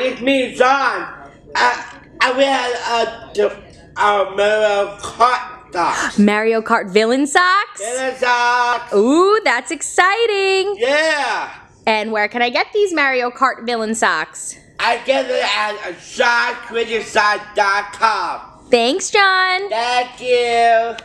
It means on. I, I wear a, a Mario Kart socks. Mario Kart villain socks? Villain socks. Ooh, that's exciting. Yeah. And where can I get these Mario Kart villain socks? I get it at JohnsCrazySocks.com. Thanks, John. Thank you.